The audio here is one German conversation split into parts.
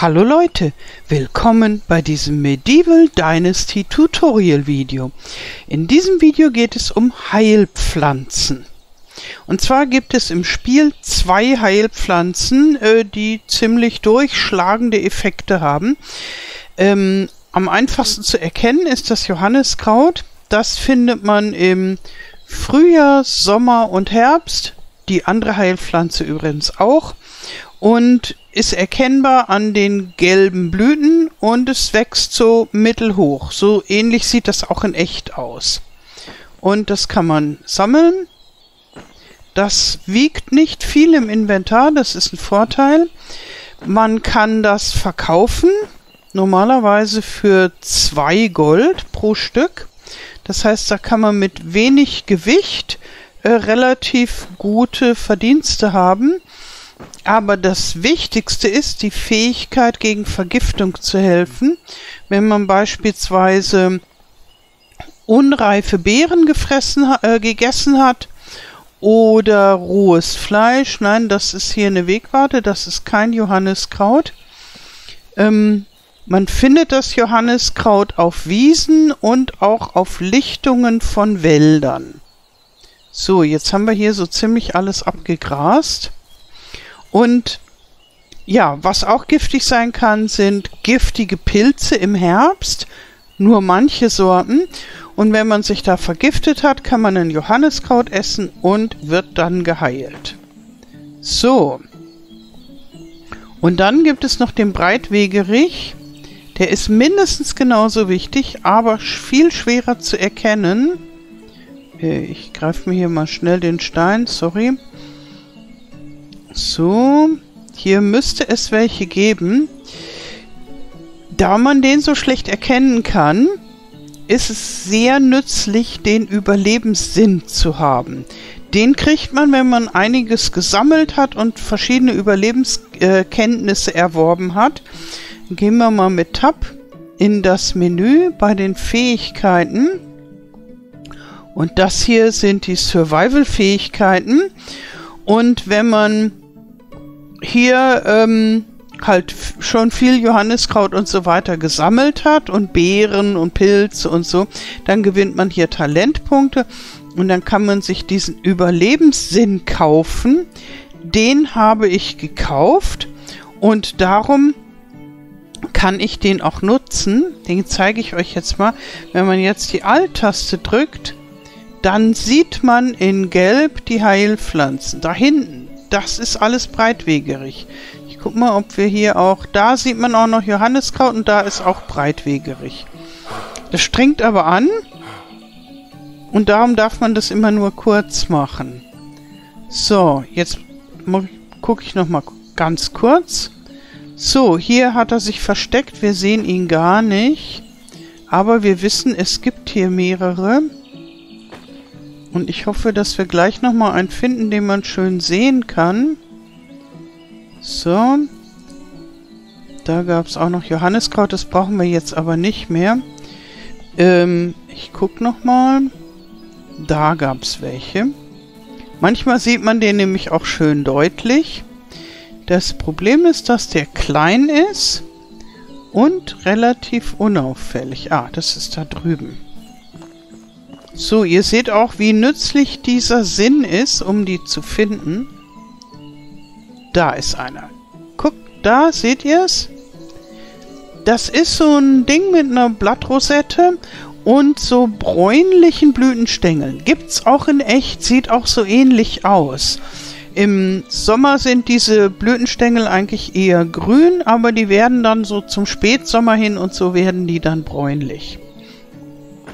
Hallo Leute, willkommen bei diesem Medieval Dynasty Tutorial Video. In diesem Video geht es um Heilpflanzen. Und zwar gibt es im Spiel zwei Heilpflanzen, äh, die ziemlich durchschlagende Effekte haben. Ähm, am einfachsten zu erkennen ist das Johanniskraut. Das findet man im Frühjahr, Sommer und Herbst. Die andere Heilpflanze übrigens auch und ist erkennbar an den gelben Blüten und es wächst so mittelhoch. So ähnlich sieht das auch in echt aus. Und das kann man sammeln. Das wiegt nicht viel im Inventar, das ist ein Vorteil. Man kann das verkaufen, normalerweise für zwei Gold pro Stück. Das heißt, da kann man mit wenig Gewicht äh, relativ gute Verdienste haben. Aber das Wichtigste ist die Fähigkeit, gegen Vergiftung zu helfen. Wenn man beispielsweise unreife Beeren gefressen, äh, gegessen hat oder rohes Fleisch. Nein, das ist hier eine Wegwarte, das ist kein Johanniskraut. Ähm, man findet das Johanniskraut auf Wiesen und auch auf Lichtungen von Wäldern. So, jetzt haben wir hier so ziemlich alles abgegrast. Und ja, was auch giftig sein kann, sind giftige Pilze im Herbst, nur manche Sorten. Und wenn man sich da vergiftet hat, kann man ein Johanniskraut essen und wird dann geheilt. So. Und dann gibt es noch den Breitwegerich. Der ist mindestens genauso wichtig, aber viel schwerer zu erkennen. Äh, ich greife mir hier mal schnell den Stein, sorry. So, hier müsste es welche geben. Da man den so schlecht erkennen kann, ist es sehr nützlich, den Überlebenssinn zu haben. Den kriegt man, wenn man einiges gesammelt hat und verschiedene Überlebenskenntnisse erworben hat. Gehen wir mal mit Tab in das Menü bei den Fähigkeiten. Und das hier sind die Survival-Fähigkeiten. Und wenn man hier ähm, halt schon viel Johanniskraut und so weiter gesammelt hat und Beeren und Pilze und so, dann gewinnt man hier Talentpunkte und dann kann man sich diesen Überlebenssinn kaufen. Den habe ich gekauft und darum kann ich den auch nutzen. Den zeige ich euch jetzt mal. Wenn man jetzt die Alt-Taste drückt, dann sieht man in Gelb die Heilpflanzen. Da hinten das ist alles breitwegerig. Ich guck mal, ob wir hier auch... Da sieht man auch noch Johanniskraut und da ist auch breitwegerig. Das strengt aber an. Und darum darf man das immer nur kurz machen. So, jetzt gucke ich noch mal ganz kurz. So, hier hat er sich versteckt. Wir sehen ihn gar nicht. Aber wir wissen, es gibt hier mehrere. Und ich hoffe, dass wir gleich nochmal einen finden, den man schön sehen kann. So. Da gab es auch noch Johanniskraut, das brauchen wir jetzt aber nicht mehr. Ähm, ich gucke nochmal. Da gab es welche. Manchmal sieht man den nämlich auch schön deutlich. Das Problem ist, dass der klein ist und relativ unauffällig. Ah, das ist da drüben. So, ihr seht auch, wie nützlich dieser Sinn ist, um die zu finden. Da ist einer. Guckt, da, seht ihr es? Das ist so ein Ding mit einer Blattrosette und so bräunlichen Blütenstängeln. Gibt's auch in echt, sieht auch so ähnlich aus. Im Sommer sind diese Blütenstängel eigentlich eher grün, aber die werden dann so zum Spätsommer hin und so werden die dann bräunlich.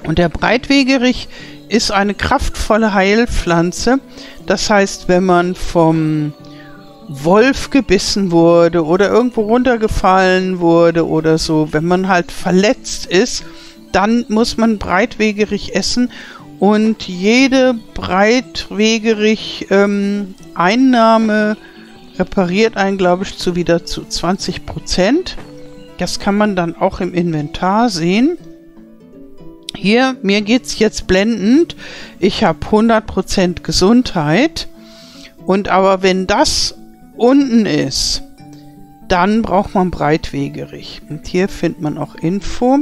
Und der Breitwegerich ist eine kraftvolle Heilpflanze. Das heißt, wenn man vom Wolf gebissen wurde oder irgendwo runtergefallen wurde oder so, wenn man halt verletzt ist, dann muss man Breitwegerich essen und jede Breitwegerich ähm, Einnahme repariert einen, glaube ich, zu wieder zu 20 Prozent. Das kann man dann auch im Inventar sehen. Hier, mir geht's jetzt blendend. Ich habe 100% Gesundheit. Und aber wenn das unten ist, dann braucht man Breitwegerich. Und hier findet man auch Info.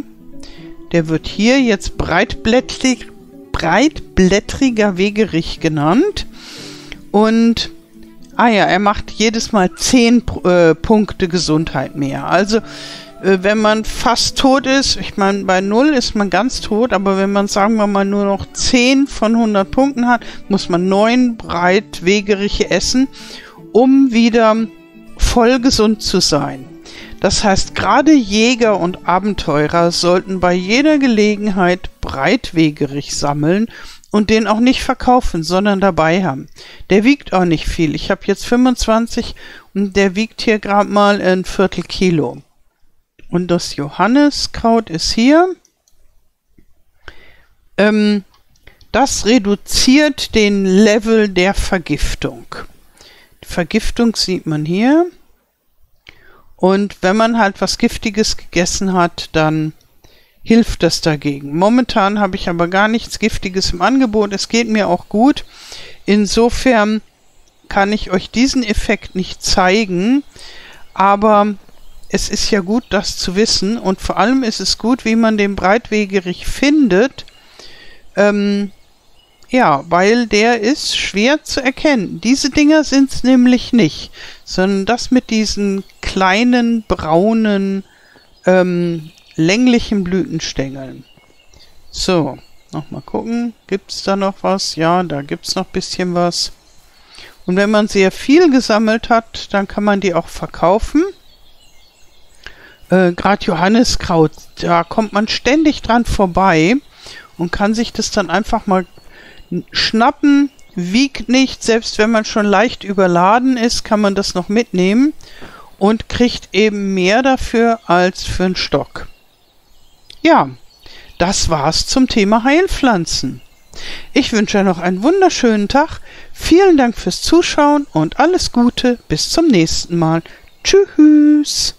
Der wird hier jetzt breitblättrig, breitblättriger Wegerich genannt. Und, ah ja, er macht jedes Mal 10 äh, Punkte Gesundheit mehr. Also, wenn man fast tot ist, ich meine, bei 0 ist man ganz tot, aber wenn man, sagen wir mal, nur noch 10 von 100 Punkten hat, muss man 9 Breitwegeriche essen, um wieder voll gesund zu sein. Das heißt, gerade Jäger und Abenteurer sollten bei jeder Gelegenheit Breitwegerich sammeln und den auch nicht verkaufen, sondern dabei haben. Der wiegt auch nicht viel. Ich habe jetzt 25 und der wiegt hier gerade mal ein Viertel Kilo. Und das Johanniskraut ist hier. Ähm, das reduziert den Level der Vergiftung. Die Vergiftung sieht man hier. Und wenn man halt was Giftiges gegessen hat, dann hilft das dagegen. Momentan habe ich aber gar nichts Giftiges im Angebot. Es geht mir auch gut. Insofern kann ich euch diesen Effekt nicht zeigen, aber es ist ja gut, das zu wissen und vor allem ist es gut, wie man den Breitwegerich findet. Ähm, ja, weil der ist schwer zu erkennen. Diese Dinger sind es nämlich nicht, sondern das mit diesen kleinen braunen ähm, länglichen Blütenstängeln. So, nochmal gucken. Gibt es da noch was? Ja, da gibt es noch ein bisschen was. Und wenn man sehr viel gesammelt hat, dann kann man die auch verkaufen. Äh, Gerade Johanniskraut, da kommt man ständig dran vorbei und kann sich das dann einfach mal schnappen, wiegt nicht, selbst wenn man schon leicht überladen ist, kann man das noch mitnehmen und kriegt eben mehr dafür als für einen Stock. Ja, das war's zum Thema Heilpflanzen. Ich wünsche noch einen wunderschönen Tag. Vielen Dank fürs Zuschauen und alles Gute. Bis zum nächsten Mal. Tschüss.